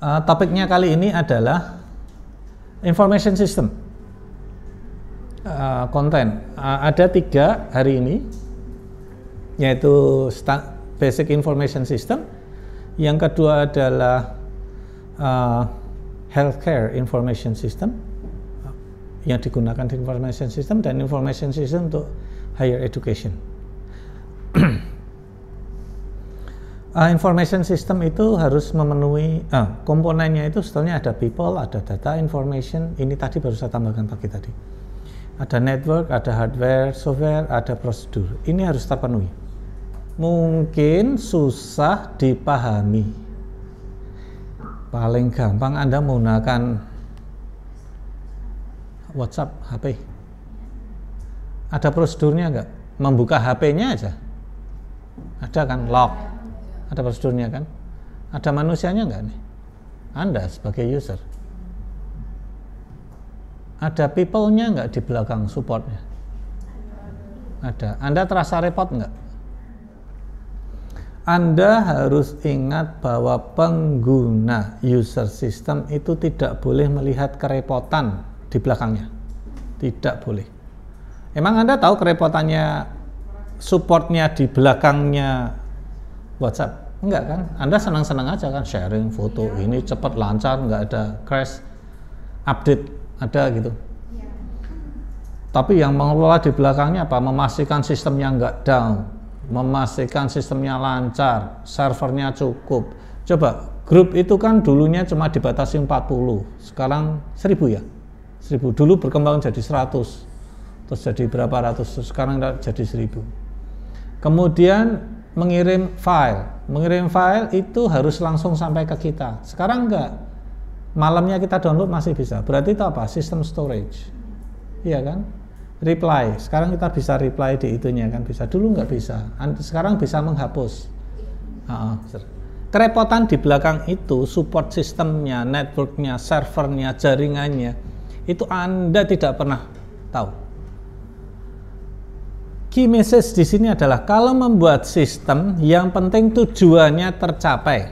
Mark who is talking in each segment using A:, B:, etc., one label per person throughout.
A: Uh, topiknya kali ini adalah information system uh. Uh, ada tiga hari ini, yaitu basic information system. Yang kedua adalah uh, healthcare information system yang digunakan di information system dan information system untuk higher education. uh, information system itu harus memenuhi uh, komponennya itu sebetulnya ada people, ada data, information. Ini tadi baru saya tambahkan pagi tadi. Ada network, ada hardware, software, ada prosedur. Ini harus terpenuhi. Mungkin susah dipahami. Paling gampang Anda menggunakan WhatsApp HP. Ada prosedurnya enggak? Membuka HP-nya aja. Ada kan lock ada prosedurnya kan? Ada manusianya nggak nih? Anda sebagai user. Ada people-nya nggak di belakang supportnya? Ada. Anda terasa repot nggak? Anda harus ingat bahwa pengguna user system itu tidak boleh melihat kerepotan di belakangnya. Tidak boleh. Emang Anda tahu kerepotannya supportnya di belakangnya WhatsApp. Enggak kan? Anda senang-senang aja kan? Sharing foto iya. ini cepat lancar nggak ada crash update ada gitu. Iya. tapi yang mengelola di belakangnya apa? Memastikan sistemnya nggak down memastikan sistemnya lancar servernya cukup. Coba grup itu kan dulunya cuma dibatasi 40 sekarang 1000 ya? 1000 dulu berkembang jadi 100 terus jadi berapa ratus sekarang jadi 1000 kemudian mengirim file. Mengirim file itu harus langsung sampai ke kita. Sekarang enggak. Malamnya kita download masih bisa. Berarti itu apa? Sistem storage. Iya kan? Reply. Sekarang kita bisa reply di itunya kan bisa. Dulu nggak bisa. Sekarang bisa menghapus. Kerepotan di belakang itu support sistemnya, networknya, servernya, jaringannya itu Anda tidak pernah tahu Key message di sini adalah kalau membuat sistem yang penting tujuannya tercapai.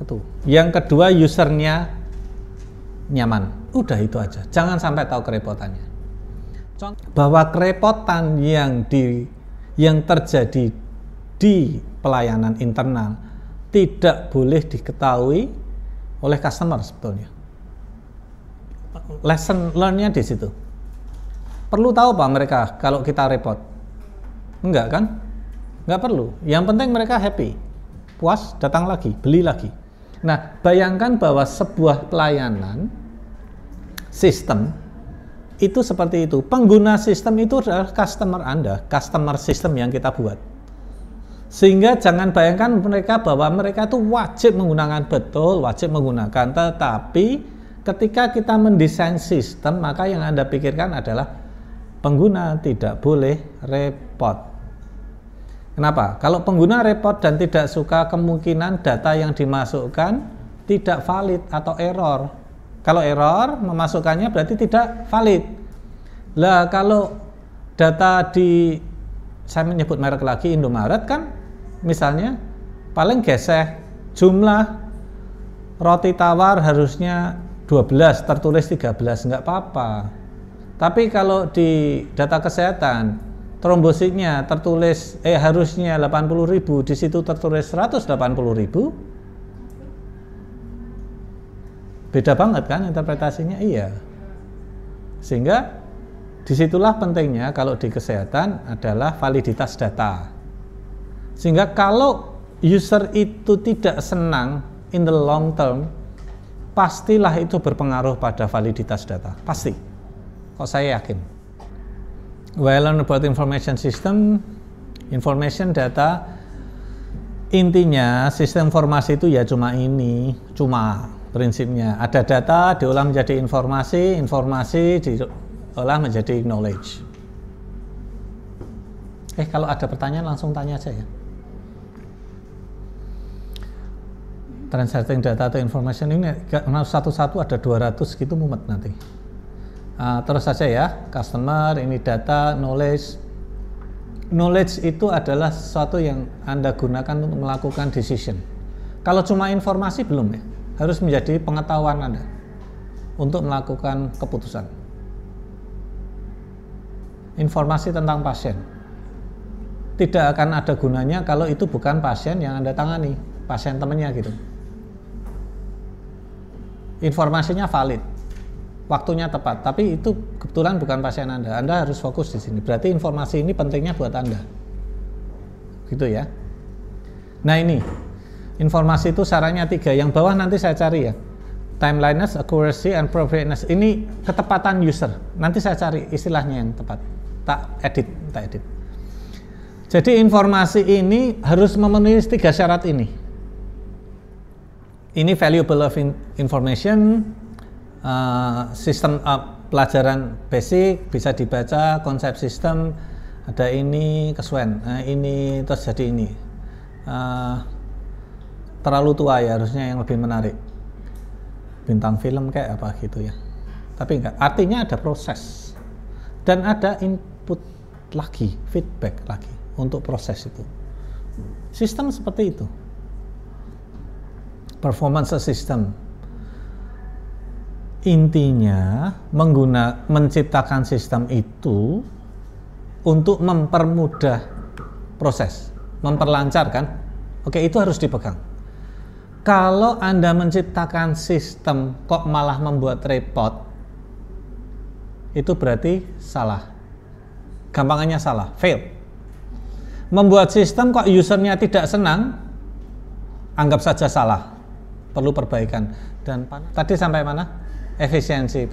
A: Satu. Yang kedua usernya nyaman. Udah itu aja. Jangan sampai tahu kerepotannya. Bahwa kerepotan yang di yang terjadi di pelayanan internal tidak boleh diketahui oleh customer sebetulnya. Lesson learn-nya di situ Perlu tahu Pak mereka kalau kita repot? Enggak kan? Enggak perlu. Yang penting mereka happy. Puas, datang lagi, beli lagi. Nah, bayangkan bahwa sebuah pelayanan sistem itu seperti itu. Pengguna sistem itu adalah customer Anda, customer system yang kita buat. Sehingga jangan bayangkan mereka bahwa mereka itu wajib menggunakan betul, wajib menggunakan, tetapi ketika kita mendesain sistem, maka yang Anda pikirkan adalah pengguna tidak boleh repot. Kenapa? Kalau pengguna repot dan tidak suka kemungkinan data yang dimasukkan tidak valid atau error. Kalau error, memasukkannya berarti tidak valid. Lah kalau data di saya menyebut merek lagi Indomaret kan misalnya paling geseh jumlah roti tawar harusnya 12 tertulis 13 nggak apa-apa tapi kalau di data kesehatan trombositnya tertulis eh harusnya 80.000 di situ tertulis 180.000 beda banget kan interpretasinya? Iya. Sehingga di situlah pentingnya kalau di kesehatan adalah validitas data. Sehingga kalau user itu tidak senang in the long term pastilah itu berpengaruh pada validitas data. Pasti Kok saya yakin? Well, about information system, information data, intinya sistem informasi itu ya cuma ini, cuma prinsipnya. Ada data diolah menjadi informasi, informasi diolah menjadi knowledge. Eh, kalau ada pertanyaan langsung tanya aja ya. Translating data atau information ini satu-satu ada 200 gitu mumet nanti. Uh, terus saja ya, customer, ini data, knowledge. Knowledge itu adalah sesuatu yang Anda gunakan untuk melakukan decision. Kalau cuma informasi belum ya, harus menjadi pengetahuan Anda untuk melakukan keputusan. Informasi tentang pasien tidak akan ada gunanya kalau itu bukan pasien yang Anda tangani, pasien temannya gitu. Informasinya valid, waktunya tepat, tapi itu kebetulan bukan pasien Anda. Anda harus fokus di sini. Berarti informasi ini pentingnya buat Anda. Gitu ya. Nah, ini informasi itu syaratnya tiga. Yang bawah nanti saya cari ya timeliness, accuracy, and appropriateness. Ini ketepatan user. Nanti saya cari istilahnya yang tepat. Tak edit, tak edit. Jadi informasi ini harus memenuhi tiga syarat ini. Ini valuable of information, uh, sistem uh, pelajaran basic bisa dibaca, konsep sistem, ada ini kesuwen, nah, ini terus jadi ini. Uh, terlalu tua ya harusnya yang lebih menarik. Bintang film kayak apa gitu ya. Tapi enggak artinya ada proses. Dan ada input lagi feedback lagi untuk proses itu. Sistem seperti itu. Performance system intinya mengguna menciptakan sistem itu untuk mempermudah proses memperlancar kan oke itu harus dipegang kalau Anda menciptakan sistem kok malah membuat repot, itu berarti salah. Gampangannya salah, fail. Membuat sistem kok usernya tidak senang, anggap saja salah. Perlu perbaikan. Dan tadi sampai mana? Efisiensi.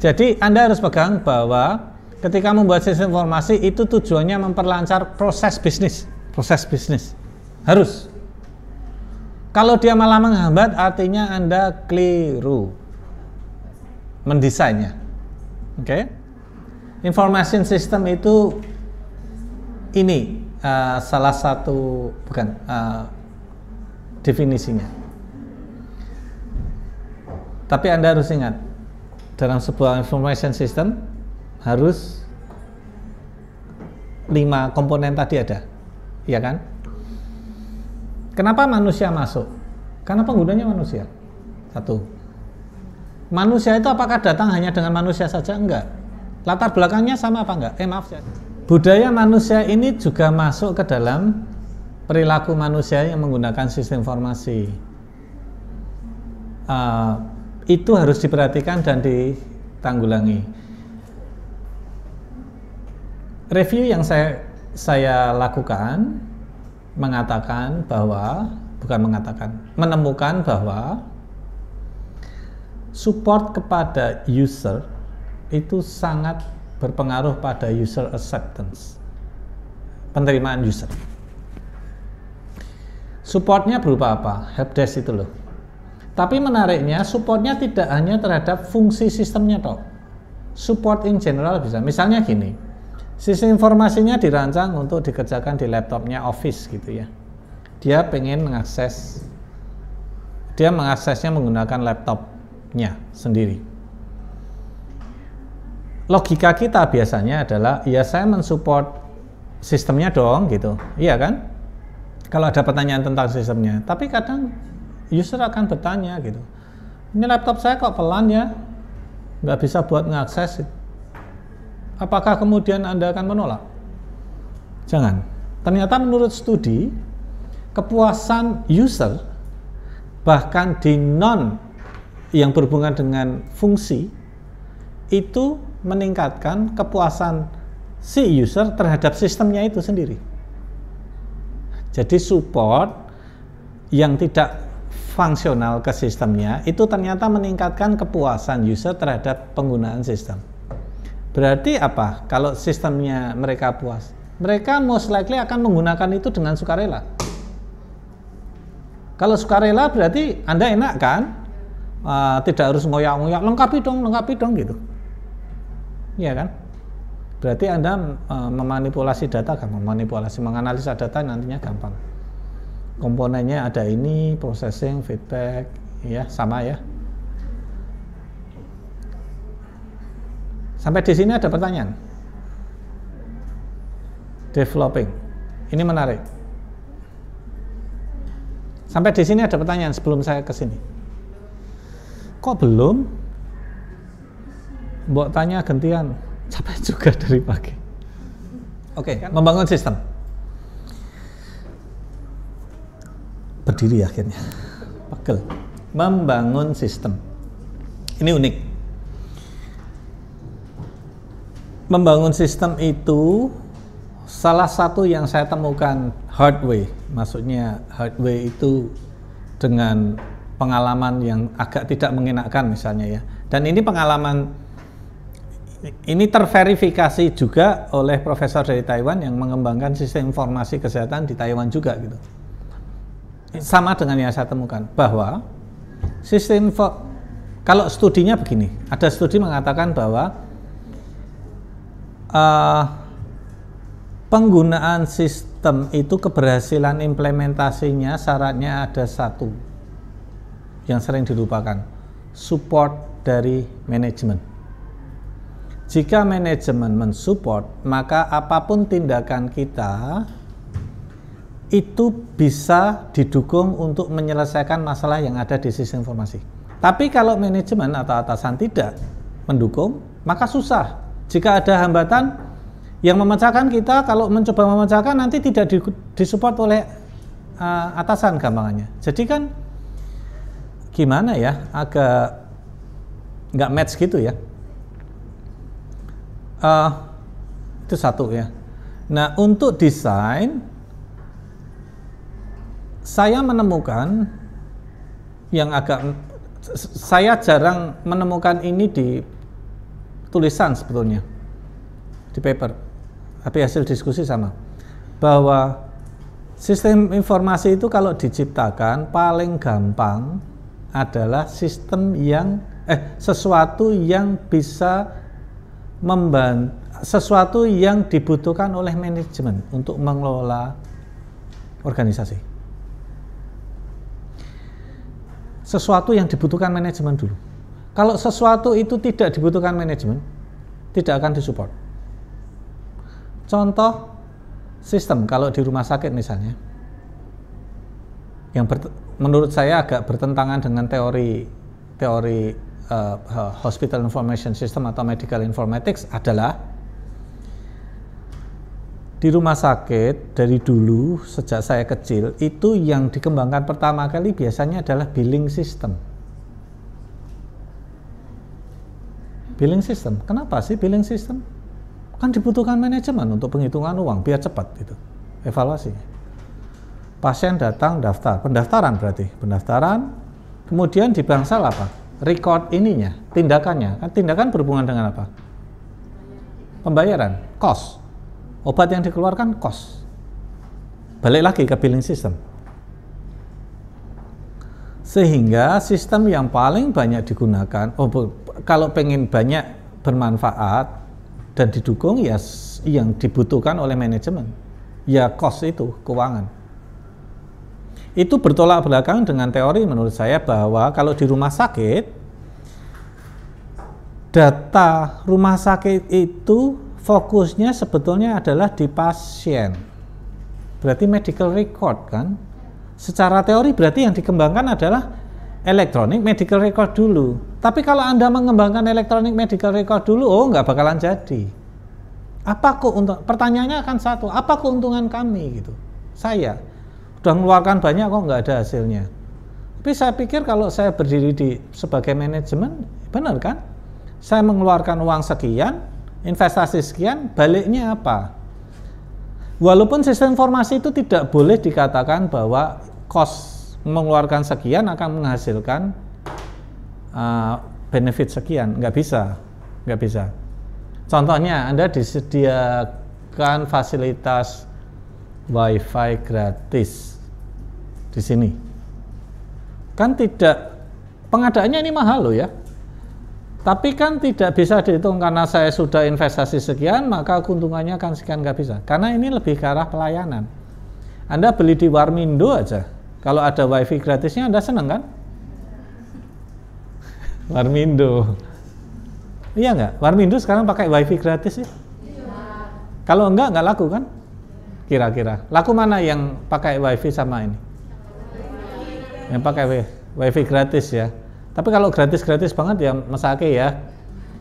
A: Jadi Anda harus pegang bahwa ketika membuat sistem informasi itu tujuannya memperlancar proses bisnis. Proses bisnis. Harus kalau dia malah menghambat, artinya Anda keliru mendesainnya. Oke? Okay? Information system itu ini uh, salah satu bukan uh, definisinya. Tapi Anda harus ingat dalam sebuah information system harus lima komponen tadi ada, ya kan? Kenapa manusia masuk? Karena penggunanya manusia. Satu. Manusia itu apakah datang hanya dengan manusia saja? Enggak. Latar belakangnya sama apa enggak? Eh maaf ya. Budaya manusia ini juga masuk ke dalam perilaku manusia yang menggunakan sistem informasi. Uh, itu harus diperhatikan dan ditanggulangi. Review yang saya saya lakukan mengatakan bahwa bukan mengatakan menemukan bahwa support kepada user itu sangat berpengaruh pada user acceptance penerimaan user. Supportnya berupa apa? Helpdesk itu loh tapi menariknya supportnya tidak hanya terhadap fungsi sistemnya toh support in general bisa misalnya gini Sistem informasinya dirancang untuk dikerjakan di laptopnya Office gitu ya. Dia pengen mengakses, dia mengaksesnya menggunakan laptopnya sendiri. Logika kita biasanya adalah, ya saya mensupport sistemnya dong gitu, iya kan? Kalau ada pertanyaan tentang sistemnya, tapi kadang user akan bertanya gitu, ini laptop saya kok pelan ya, nggak bisa buat mengakses apakah kemudian Anda akan menolak? Jangan. Ternyata menurut studi, kepuasan user bahkan di non yang berhubungan dengan fungsi itu meningkatkan kepuasan si user terhadap sistemnya itu sendiri. Jadi support yang tidak fungsional ke sistemnya itu ternyata meningkatkan kepuasan user terhadap penggunaan sistem. Berarti apa? Kalau sistemnya mereka puas, mereka most likely akan menggunakan itu dengan sukarela. Kalau sukarela berarti Anda enak kan? Uh, tidak harus ngoyak-ngoyak, lengkapi dong, lengkapi dong gitu. Iya kan? Berarti Anda uh, memanipulasi data kan, memanipulasi, menganalisa data nantinya gampang. Komponennya ada ini, processing, feedback, ya sama ya. Sampai di sini ada pertanyaan. Developing. Ini menarik. Sampai di sini ada pertanyaan sebelum saya ke sini. Kok belum? Mbok tanya gantian. Capek juga dari pagi. Oke, okay, membangun sistem. Berdiri akhirnya. Pegel. Membangun sistem. Ini unik. Membangun sistem itu salah satu yang saya temukan hard way, maksudnya hard way itu dengan pengalaman yang agak tidak mengenakan misalnya ya. Dan ini pengalaman ini terverifikasi juga oleh profesor dari Taiwan yang mengembangkan sistem informasi kesehatan di Taiwan juga gitu. Sama dengan yang saya temukan bahwa sistem kalau studinya begini, ada studi mengatakan bahwa uh, penggunaan sistem itu keberhasilan implementasinya syaratnya ada satu yang sering dilupakan support dari manajemen jika manajemen mensupport maka apa pun tindakan kita itu bisa didukung untuk menyelesaikan masalah yang ada di sistem informasi. Tapi kalau manajemen atau atasan tidak mendukung maka susah. Jika ada hambatan yang memecahkan kita kalau mencoba memecahkan nanti tidak di, disupport oleh uh, atasan gampangannya. Jadi kan gimana ya agak nggak match gitu ya. Uh, itu satu ya. Nah untuk desain saya menemukan yang agak saya jarang menemukan ini di tulisan sebetulnya di paper tapi hasil diskusi sama bahwa sistem informasi itu kalau diciptakan paling gampang adalah sistem yang eh sesuatu yang bisa membantu sesuatu yang dibutuhkan oleh manajemen untuk mengelola organisasi. Sesuatu yang dibutuhkan manajemen dulu. Kalau sesuatu itu tidak dibutuhkan manajemen, tidak akan disupport. Contoh sistem kalau di rumah sakit misalnya, yang menurut saya agak bertentangan dengan teori teori uh, hospital information system atau medical informatics adalah di rumah sakit dari dulu sejak saya kecil itu yang dikembangkan pertama kali biasanya adalah billing system. Billing system. Kenapa sih billing system? kan dibutuhkan manajemen untuk penghitungan uang biar cepat itu evaluasi pasien datang daftar pendaftaran berarti pendaftaran kemudian di bangsal apa record ininya tindakannya kan tindakan berhubungan dengan apa pembayaran cost obat yang dikeluarkan cost balik lagi ke billing system. Sehingga sistem yang paling banyak digunakan oh kalau pengen banyak bermanfaat dan didukung ya yang dibutuhkan oleh manajemen. Ya cost itu keuangan. Itu bertolak belakang dengan teori menurut saya bahwa kalau di rumah sakit data rumah sakit itu fokusnya sebetulnya adalah di pasien berarti medical record kan secara teori berarti yang dikembangkan adalah elektronik medical record dulu. Tapi kalau Anda mengembangkan elektronik medical record dulu, oh nggak bakalan jadi. Apa untuk pertanyaannya akan satu, apa keuntungan kami gitu? Saya sudah mengeluarkan banyak kok nggak ada hasilnya. Tapi saya pikir kalau saya berdiri di sebagai manajemen, benar kan? Saya mengeluarkan uang sekian, investasi sekian, baliknya apa? Walaupun sistem informasi itu tidak boleh dikatakan bahwa cost mengeluarkan sekian akan menghasilkan uh, benefit sekian. Nggak bisa nggak bisa. Contohnya anda disediakan fasilitas wifi gratis di sini. Kan tidak pengadaannya ini mahal loh ya tapi kan tidak bisa dihitung karena saya sudah investasi sekian maka keuntungannya kan sekian nggak bisa karena ini lebih ke arah pelayanan anda beli di Warmindo aja kalau ada wifi gratisnya Anda senang kan? Warmindo. Iya nggak? Warmindo sekarang pakai wifi gratis ya? Kalau enggak, nggak laku kan? Kira-kira. Laku mana yang pakai wifi sama ini? yang pakai wifi gratis ya tapi kalau gratis-gratis banget ya mesake ya.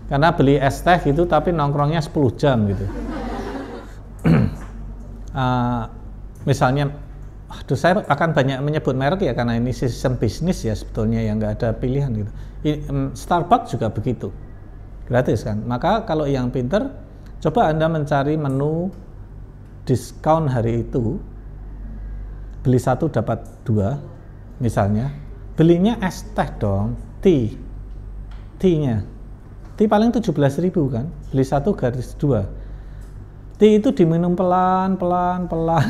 A: Karena beli es teh gitu tapi nongkrongnya 10 jam gitu. Uh, misalnya aduh saya akan banyak menyebut merek ya karena ini sistem bisnis ya sebetulnya yang nggak ada pilihan gitu. Starbucks juga begitu. Gratis kan? Maka kalau yang pinter coba anda mencari menu diskon hari itu beli satu dapat dua misalnya. Belinya es teh dong tea tea nya tea paling 17 ribu kan? Beli satu garis dua. Tea itu diminum pelan pelan pelan.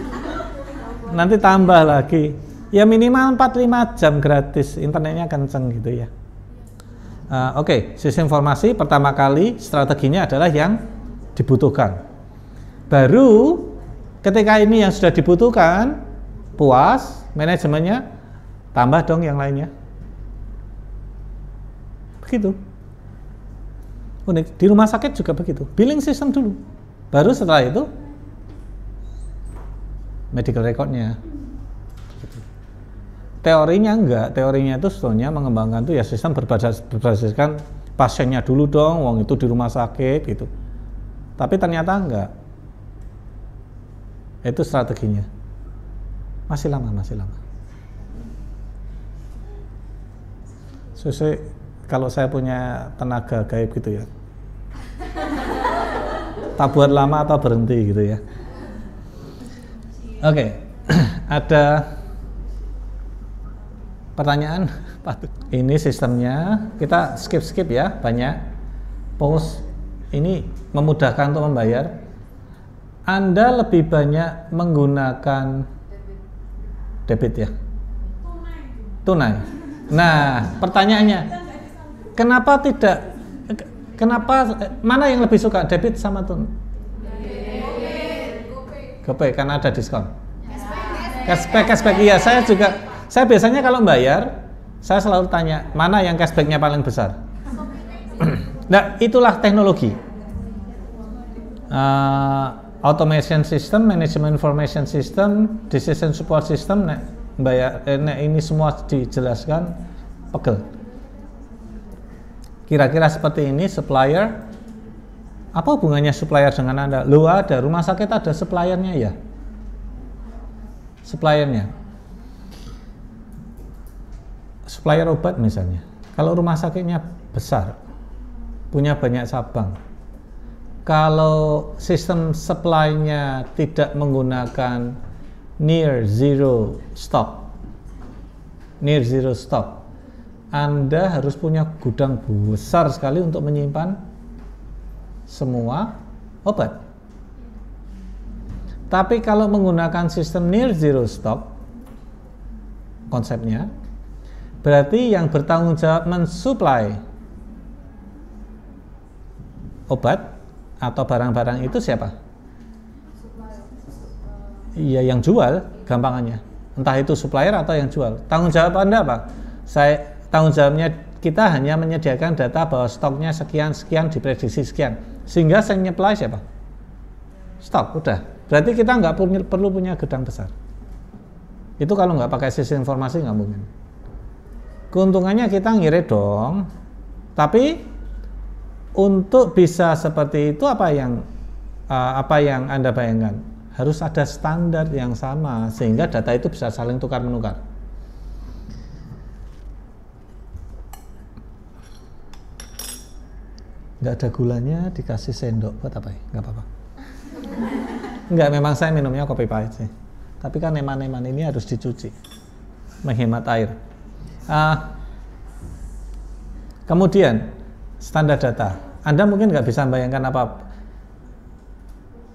A: Nanti tambah lagi. Ya minimal 4-5 jam gratis. Internetnya kenceng gitu ya. Uh, oke okay. sistem informasi pertama kali strateginya adalah yang dibutuhkan. Baru ketika ini yang sudah dibutuhkan puas manajemennya tambah dong yang lainnya. Begitu. Unik. Di rumah sakit juga begitu. Billing system dulu. Baru setelah itu medical recordnya. Teorinya enggak, teorinya itu sebetulnya mengembangkan tuh ya sistem berbasis, berbasiskan pasiennya dulu dong, wong itu di rumah sakit gitu. Tapi ternyata enggak itu strateginya. Masih lama, masih lama. Sesuai kalau saya punya tenaga gaib gitu ya. Tak buat lama atau berhenti gitu ya. Oke, okay. ada pertanyaan Ini sistemnya kita skip skip ya banyak post ini memudahkan untuk membayar anda lebih banyak menggunakan debit ya? Tunai. Nah, pertanyaannya, kenapa tidak? Kenapa? Mana yang lebih suka debit sama tun? GoPay karena ada diskon. Cashback, cashback. Iya, saya juga. Saya biasanya kalau bayar, saya selalu tanya mana yang cashbacknya paling besar. nah, itulah teknologi. Uh, automation system, management information system, decision support system, nek, bayar, eh, nek ini semua dijelaskan pegel. Kira-kira seperti ini supplier, apa hubungannya supplier dengan Anda? Lu ada, rumah sakit ada suppliernya ya? Suppliernya. Supplier obat misalnya. Kalau rumah sakitnya besar, punya banyak cabang, kalau sistem supply-nya tidak menggunakan near zero stock, near zero stock, Anda harus punya gudang besar sekali untuk menyimpan semua obat. Tapi kalau menggunakan sistem near zero stock, konsepnya, berarti yang bertanggung jawab mensuplai obat atau barang-barang itu siapa? Iya yang jual gampangannya. Entah itu supplier atau yang jual. Tanggung jawab Anda apa? Saya tanggung jawabnya kita hanya menyediakan data bahwa stoknya sekian sekian diprediksi sekian. Sehingga saya nyeply siapa? Stok udah. Berarti kita nggak perlu punya gudang besar. Itu kalau nggak pakai sistem informasi nggak mungkin. Keuntungannya kita ngirit dong. Tapi untuk bisa seperti itu apa yang uh, apa yang anda bayangkan harus ada standar yang sama sehingga data itu bisa saling tukar menukar nggak ada gulanya dikasih sendok. Buat apa ya? Nggak apa-apa. Nggak memang saya minumnya kopi pahit sih. Tapi kan eman-eman ini harus dicuci. Menghemat air. Uh, kemudian standar data. Anda mungkin nggak bisa bayangkan apa.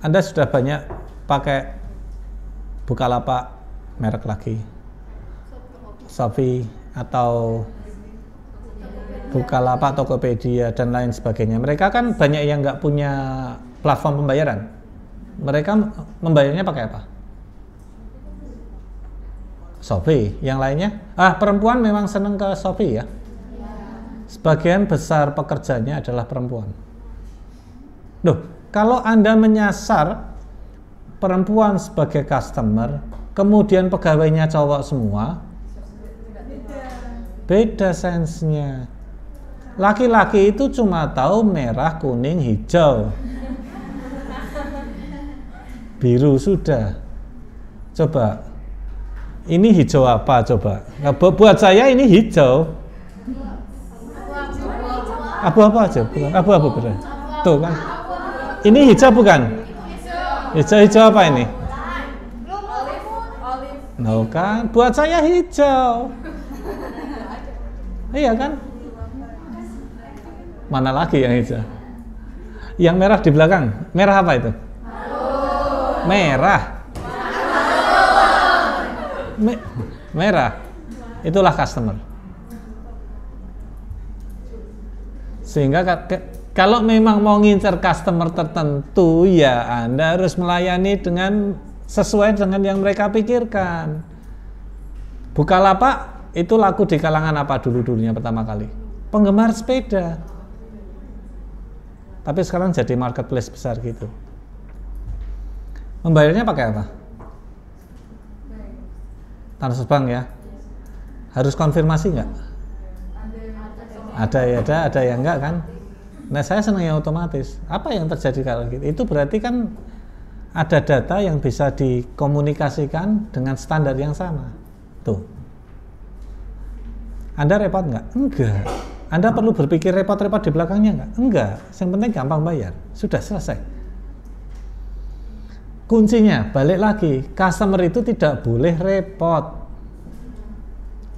A: Anda sudah banyak pakai Bukalapak merek lagi, Shopee atau Bukalapak, Tokopedia dan lain sebagainya. Mereka kan banyak yang nggak punya platform pembayaran. Mereka membayarnya pakai apa? Shopee. Yang lainnya, ah perempuan memang seneng ke Shopee ya sebagian besar pekerjanya adalah perempuan. Loh, kalau Anda menyasar perempuan sebagai customer, kemudian pegawainya cowok semua, Beda sensenya. Laki-laki itu cuma tahu merah, kuning, hijau. Biru sudah. Coba. Ini hijau apa coba? Nah, buat saya ini hijau. Abu-abu aja, bukan? Abu-abu benar. Tuh kan. Ini hijau bukan? Hijau-hijau apa ini? No kan, buat saya hijau. Iya kan? Mana lagi yang hijau? Yang merah di belakang, merah apa itu? Merah. Me merah. Itulah customer. Sehingga kalau memang mau ngincer customer tertentu, ya Anda harus melayani dengan sesuai dengan yang mereka pikirkan. Bukalapak itu laku di kalangan apa dulu dulunya pertama kali? Penggemar sepeda. Tapi sekarang jadi marketplace besar gitu. Membayarnya pakai apa? Transfer bank ya. Harus konfirmasi nggak? Ada ya ada, ada yang enggak kan? Nah saya senang yang otomatis. Apa yang terjadi kalau gitu? Itu berarti kan ada data yang bisa dikomunikasikan dengan standar yang sama. Tuh. Anda repot nggak? Enggak. Anda perlu berpikir repot-repot di belakangnya nggak? Enggak. Yang penting gampang bayar. Sudah selesai. Kuncinya, balik lagi, customer itu tidak boleh repot.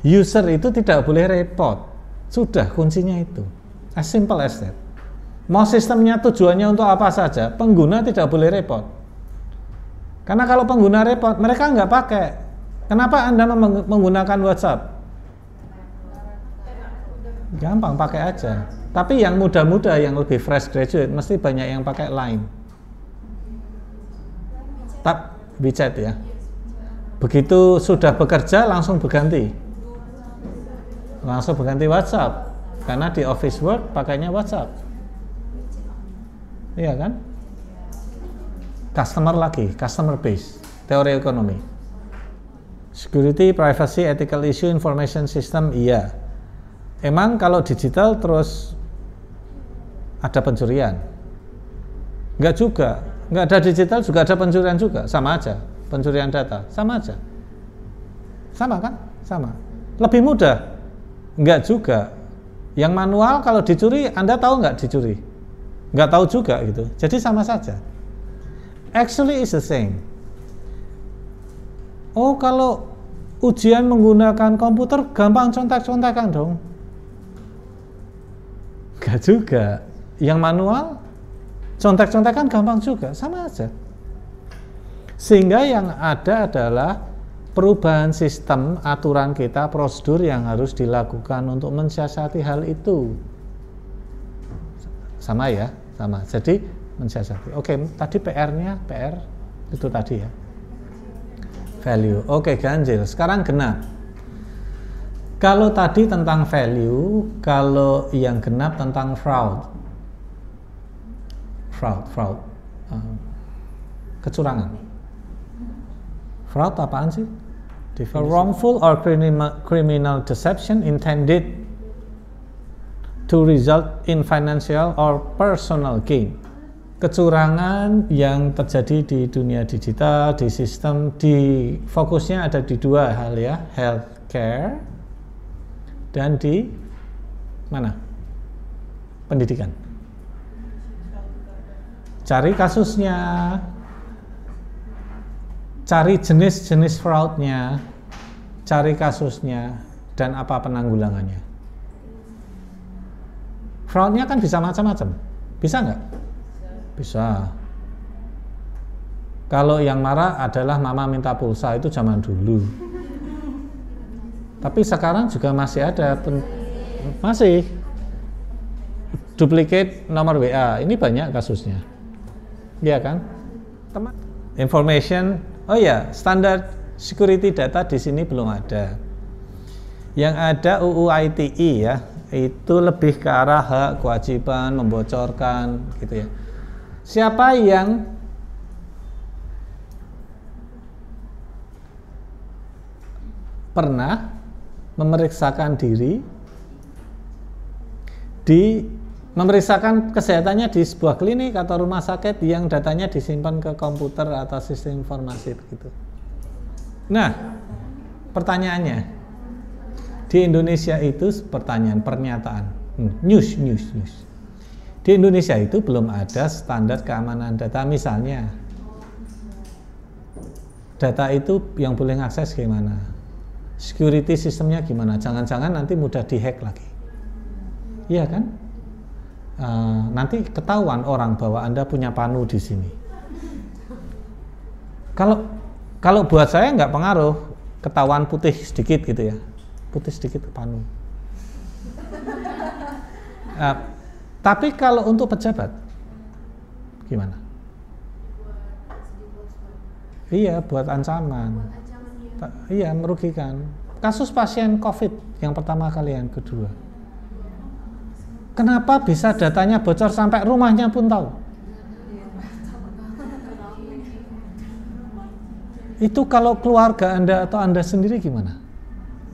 A: User itu tidak boleh repot. Sudah kuncinya itu. As simple as that. Mau sistemnya tujuannya untuk apa saja, pengguna tidak boleh repot. Karena kalau pengguna repot, mereka nggak pakai. Kenapa Anda menggunakan WhatsApp? Gampang pakai aja. Tapi yang muda-muda, yang lebih fresh graduate, mesti banyak yang pakai Line. Tak WeChat ya. Begitu sudah bekerja langsung berganti. Langsung berganti WhatsApp. Karena di office work pakainya WhatsApp. Iya kan? Customer lagi, customer base, teori ekonomi. Security, privacy, ethical issue, information system, iya. Emang kalau digital terus ada pencurian? Enggak juga. Enggak ada digital juga ada pencurian juga, sama aja. Pencurian data, sama aja. Sama kan? Sama. Lebih mudah? Enggak juga. Yang manual kalau dicuri, Anda tahu nggak dicuri? nggak tahu juga gitu jadi sama saja actually is the same oh kalau ujian menggunakan komputer gampang contak-contakan dong nggak juga. Yang manual contak-contakan gampang juga sama aja. Sehingga yang ada adalah perubahan sistem aturan kita prosedur yang harus dilakukan untuk mensiasati hal itu. Sama ya sama. Jadi mensiasati. Oke tadi PR-nya PR itu tadi ya. Value. Oke ganjil. Sekarang genap kalau tadi tentang value kalau yang genap tentang fraud. Fraud fraud. Uh, kecurangan. Fraud apaan sih? A wrongful or criminal, criminal deception intended to result in financial or personal gain. Kecurangan yang terjadi di dunia digital, di sistem, di fokusnya ada di dua hal ya, healthcare dan di mana? Pendidikan. Cari kasusnya, cari jenis-jenis fraudnya, cari kasusnya, dan apa penanggulangannya. Fraudnya kan bisa macam-macam. Bisa nggak? Bisa. Kalau yang marah adalah mama minta pulsa itu zaman dulu. Tapi sekarang juga masih ada masih duplicate nomor WA. Ini banyak kasusnya. Iya kan? Teman information oh ya, standar security data di sini belum ada. Yang ada UU ITE ya, itu lebih ke arah hak kewajiban membocorkan gitu ya siapa yang pernah memeriksakan diri di memeriksakan kesehatannya di sebuah klinik atau rumah sakit yang datanya disimpan ke komputer atau sistem informasi begitu. Nah, pertanyaannya di Indonesia itu pertanyaan pernyataan hmm, news news news. Di Indonesia itu belum ada standar keamanan data misalnya data itu yang boleh ngakses gimana security sistemnya gimana? Jangan-jangan nanti mudah dihack lagi. Iya kan? Uh, nanti ketahuan orang bahwa anda punya panu di sini. Kalau kalau buat saya nggak pengaruh. Ketahuan putih sedikit gitu ya. Putih sedikit panu. Uh, tapi kalau untuk pejabat gimana? Iya, buat ancaman. Buat ancaman iya. merugikan. Kasus pasien COVID yang pertama kali yang kedua. Kenapa bisa datanya bocor sampai rumahnya pun tahu? Itu kalau keluarga Anda atau Anda sendiri gimana?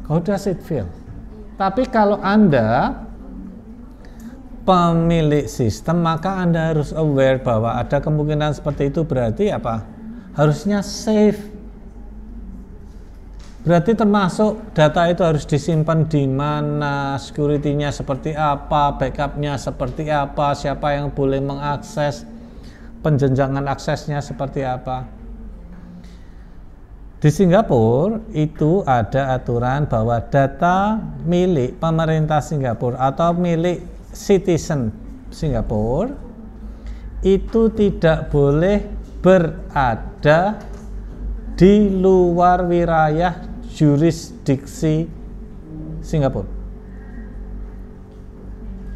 A: How does it feel? Tapi kalau Anda pemilik sistem, maka Anda harus aware bahwa ada kemungkinan seperti itu berarti apa? harusnya safe. Berarti termasuk data itu harus disimpan di mana, security-nya seperti apa, backupnya seperti apa, siapa yang boleh mengakses, penjenjangan aksesnya seperti apa. Di Singapura itu ada aturan bahwa data milik pemerintah Singapura atau milik citizen Singapura itu tidak boleh berada di luar wilayah jurisdiksi Singapura.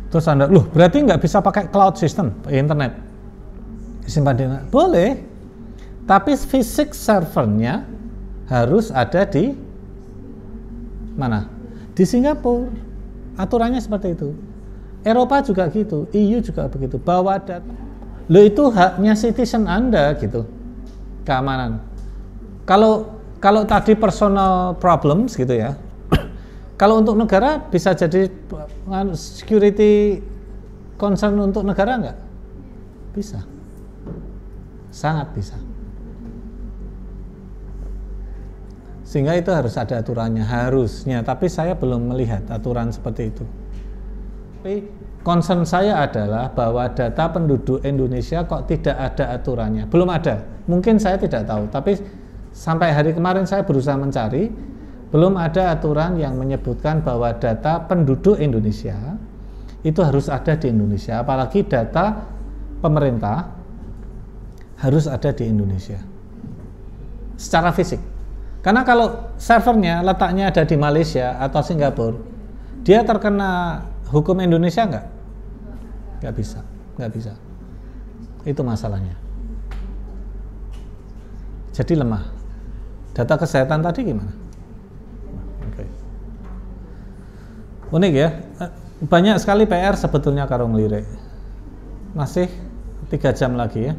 A: Terus Anda, loh berarti nggak bisa pakai cloud system, internet. Simpan di Boleh, tapi fisik servernya harus ada di mana? Di Singapura. Aturannya seperti itu. Eropa juga gitu, EU juga begitu. Bawa data lo itu haknya citizen Anda gitu. Keamanan. Kalau kalau tadi personal problems gitu ya. kalau untuk negara bisa jadi security concern untuk negara enggak? Bisa. Sangat bisa. Sehingga itu harus ada aturannya, harusnya. Tapi saya belum melihat aturan seperti itu. Tapi concern saya adalah bahwa data penduduk Indonesia kok tidak ada aturannya. Belum ada. Mungkin saya tidak tahu, tapi sampai hari kemarin saya berusaha mencari, belum ada aturan yang menyebutkan bahwa data penduduk Indonesia itu harus ada di Indonesia, apalagi data pemerintah harus ada di Indonesia. Secara fisik. Karena kalau servernya letaknya ada di Malaysia atau Singapura, dia terkena hukum Indonesia enggak? nggak bisa nggak bisa. Itu masalahnya. Jadi lemah data kesehatan tadi gimana? Oke. unik ya. Eh, banyak sekali PR sebetulnya karung lirik masih tiga jam lagi ya